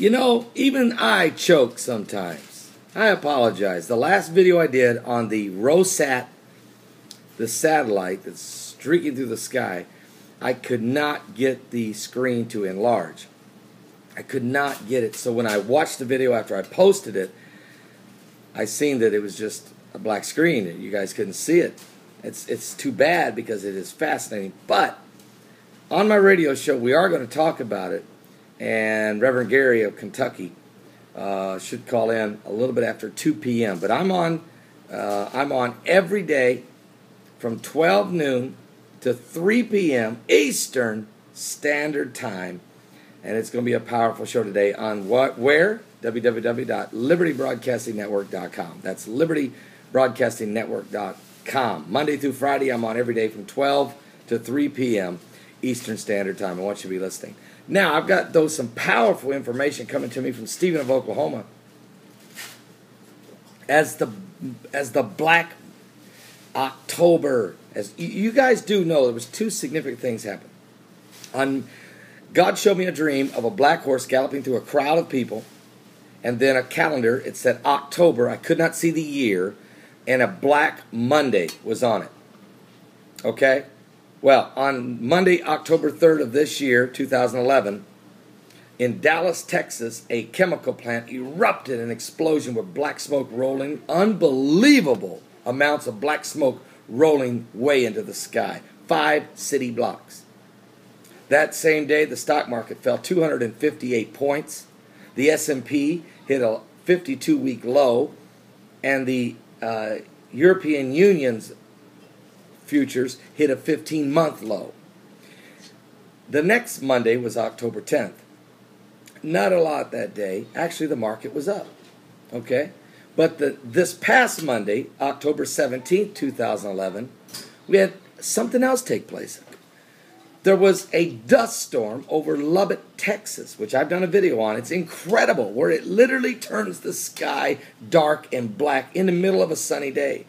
You know, even I choke sometimes. I apologize. The last video I did on the ROSAT, the satellite that's streaking through the sky, I could not get the screen to enlarge. I could not get it. So when I watched the video after I posted it, I seen that it was just a black screen. You guys couldn't see it. It's it's too bad because it is fascinating. But on my radio show, we are going to talk about it, and Reverend Gary of Kentucky uh, should call in a little bit after 2 p.m. But I'm on uh, I'm on every day from 12 noon to 3 p.m. Eastern Standard Time, and it's going to be a powerful show today on what where www.libertybroadcastingnetwork.com. That's libertybroadcastingnetwork.com. Monday through Friday, I'm on every day from 12 to 3 p.m. Eastern Standard Time. I want you to be listening. Now, I've got those some powerful information coming to me from Stephen of Oklahoma. As the as the Black October, as you guys do know, there was two significant things happen. On God showed me a dream of a black horse galloping through a crowd of people and then a calendar. It said October. I could not see the year, and a black Monday was on it. Okay? Well, on Monday, October 3rd of this year, 2011, in Dallas, Texas, a chemical plant erupted in an explosion with black smoke rolling, unbelievable amounts of black smoke rolling way into the sky. Five city blocks. That same day, the stock market fell 258 points. The S&P hit a 52-week low, and the uh, European Union's futures hit a 15-month low. The next Monday was October 10th. Not a lot that day. Actually, the market was up. Okay? But the, this past Monday, October 17th, 2011, we had something else take place there was a dust storm over Lubbock, Texas, which I've done a video on. It's incredible, where it literally turns the sky dark and black in the middle of a sunny day.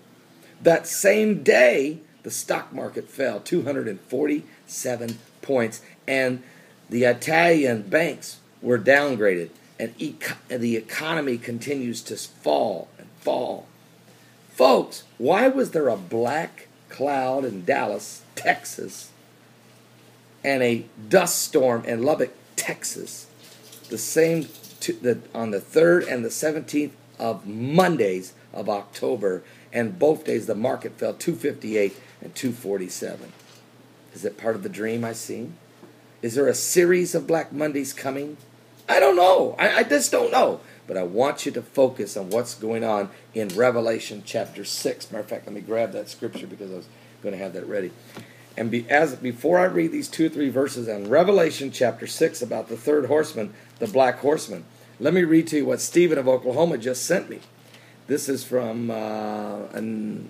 That same day, the stock market fell 247 points, and the Italian banks were downgraded, and, eco- the economy continues to fall and fall. Folks, why was there a black cloud in Dallas, Texas? and a dust storm in Lubbock, Texas, the same the, on the 3rd and the 17th of Mondays of October, and both days the market fell 258 and 247. Is it part of the dream I see? Is there a series of Black Mondays coming? I don't know. I, I just don't know. But I want you to focus on what's going on in Revelation chapter 6. Matter of fact, let me grab that scripture because I was going to have that ready. And be, as before I read these two or three verses in Revelation chapter six about the third horseman, the black horseman, let me read to you what Stephen of Oklahoma just sent me. This is from uh, an,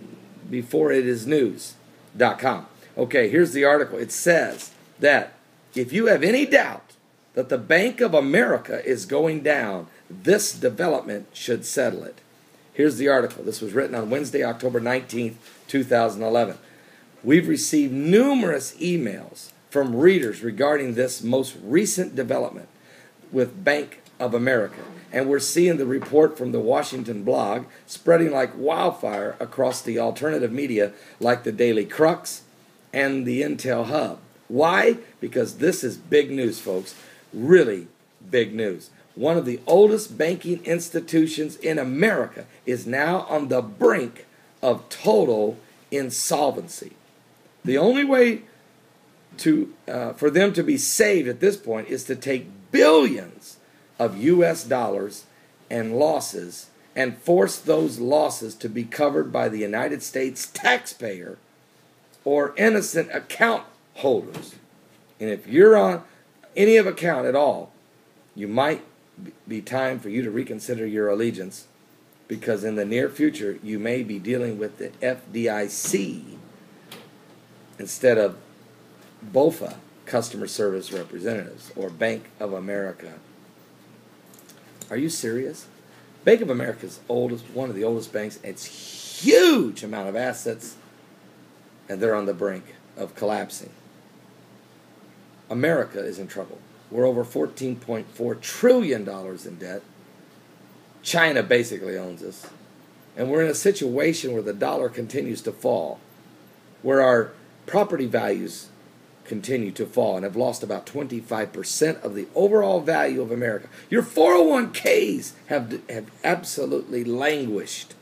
before it is news.com. Okay, here's the article. It says that if you have any doubt that the Bank of America is going down, this development should settle it. Here's the article. This was written on Wednesday, October 19th, 2011. We've received numerous emails from readers regarding this most recent development with Bank of America. And we're seeing the report from the Washington blog spreading like wildfire across the alternative media like the Daily Crux and the Intel Hub. Why? Because this is big news, folks. Really big news. One of the oldest banking institutions in America is now on the brink of total insolvency. The only way to uh, for them to be saved at this point is to take billions of U.S. dollars and losses and force those losses to be covered by the United States taxpayer or innocent account holders. And if you're on any of account at all, you might be time for you to reconsider your allegiance because in the near future you may be dealing with the FDIC instead of BOFA, customer service representatives, or Bank of America. Are you serious? Bank of America is oldest, one of the oldest banks. It's huge amount of assets, and they're on the brink of collapsing. America is in trouble. We're over $14.4 trillion in debt. China basically owns us. And we're in a situation where the dollar continues to fall, where our property values continue to fall and have lost about 25% of the overall value of America. Your 401ks have, have absolutely languished.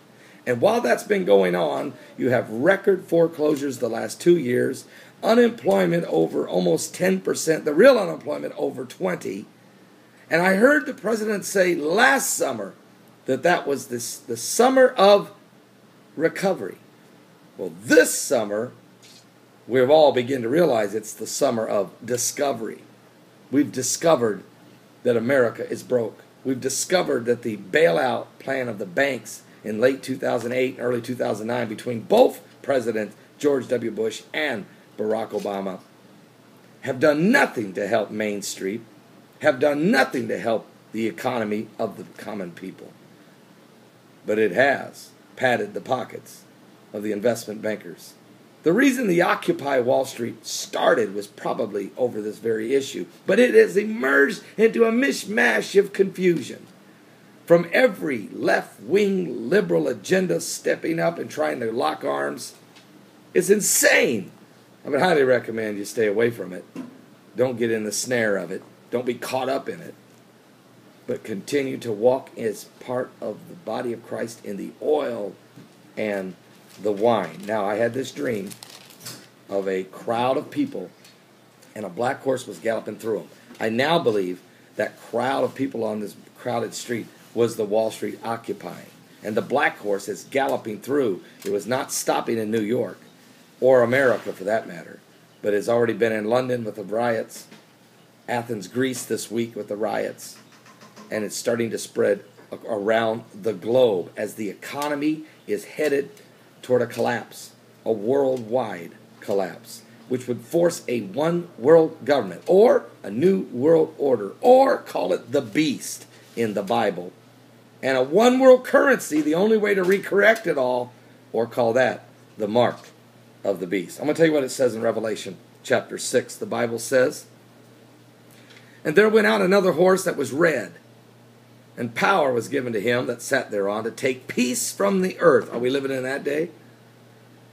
And while that's been going on, you have record foreclosures the last two years, unemployment over almost 10%, the real unemployment over 20. And I heard the president say last summer that that was this, the summer of recovery. Well, this summer, we've all begun to realize it's the summer of discovery. We've discovered that America is broke. We've discovered that the bailout plan of the banks in late 2008 and early 2009 between both Presidents George W. Bush and Barack Obama have done nothing to help Main Street, have done nothing to help the economy of the common people. But it has padded the pockets of the investment bankers. The reason the Occupy Wall Street started was probably over this very issue, but it has emerged into a mishmash of confusion. From every left wing liberal agenda stepping up and trying to lock arms, it's insane. I would highly recommend you stay away from it. Don't get in the snare of it, don't be caught up in it, but continue to walk as part of the body of Christ in the oil and the wine. Now, I had this dream of a crowd of people, and a black horse was galloping through them. I now believe that crowd of people on this crowded street was the Wall Street occupying. And the black horse is galloping through. It was not stopping in New York, or America for that matter, but has already been in London with the riots, Athens, Greece this week with the riots, and it's starting to spread around the globe as the economy is headed toward a collapse, a worldwide collapse, which would force a one world government or a new world order, or call it the beast in the Bible. And a one world currency, the only way to recorrect it all, or call that the mark of the beast. I'm going to tell you what it says in Revelation chapter 6. The Bible says, And there went out another horse that was red, and power was given to him that sat thereon to take peace from the earth. Are we living in that day?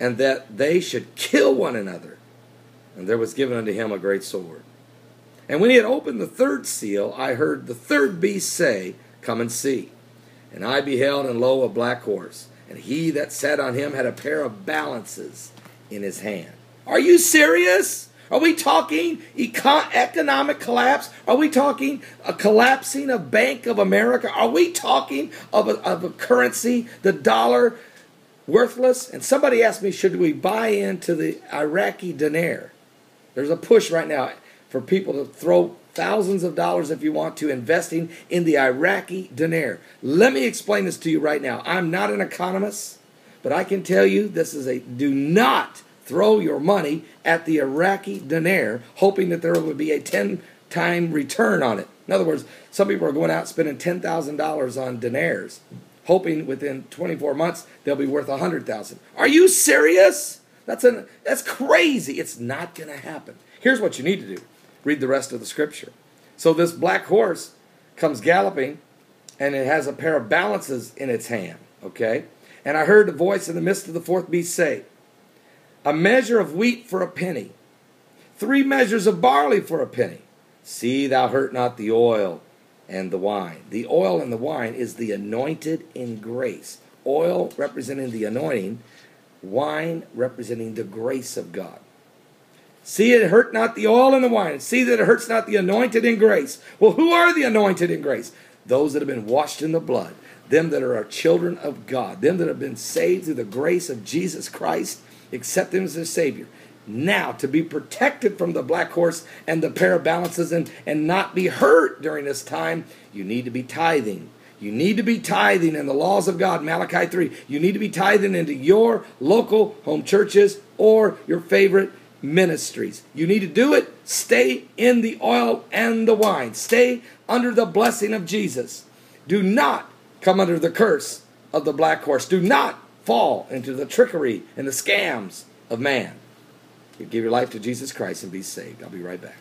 And that they should kill one another. And there was given unto him a great sword. And when he had opened the third seal, I heard the third beast say, Come and see. And I beheld, and lo, a black horse. And he that sat on him had a pair of balances in his hand. Are you serious? Are we talking econ- economic collapse? Are we talking a collapsing of Bank of America? Are we talking of a, of a currency, the dollar, worthless? And somebody asked me, should we buy into the Iraqi dinar? There's a push right now for people to throw thousands of dollars if you want to investing in the Iraqi dinar. Let me explain this to you right now. I'm not an economist. But I can tell you this is a do not throw your money at the Iraqi dinar hoping that there would be a 10 time return on it. In other words, some people are going out spending $10,000 on dinars hoping within 24 months they'll be worth 100,000. Are you serious? That's an that's crazy. It's not going to happen. Here's what you need to do. Read the rest of the scripture. So this black horse comes galloping and it has a pair of balances in its hand, okay? And I heard a voice in the midst of the fourth beast say, A measure of wheat for a penny, three measures of barley for a penny. See thou hurt not the oil and the wine. The oil and the wine is the anointed in grace. Oil representing the anointing, wine representing the grace of God. See it hurt not the oil and the wine. See that it hurts not the anointed in grace. Well, who are the anointed in grace? Those that have been washed in the blood them that are our children of God, them that have been saved through the grace of Jesus Christ, accept Him as their Savior. Now, to be protected from the black horse and the pair of balances and, and not be hurt during this time, you need to be tithing. You need to be tithing in the laws of God, Malachi 3. You need to be tithing into your local home churches or your favorite ministries. You need to do it. Stay in the oil and the wine. Stay under the blessing of Jesus. Do not come under the curse of the black horse. Do not fall into the trickery and the scams of man. You give your life to Jesus Christ and be saved. I'll be right back.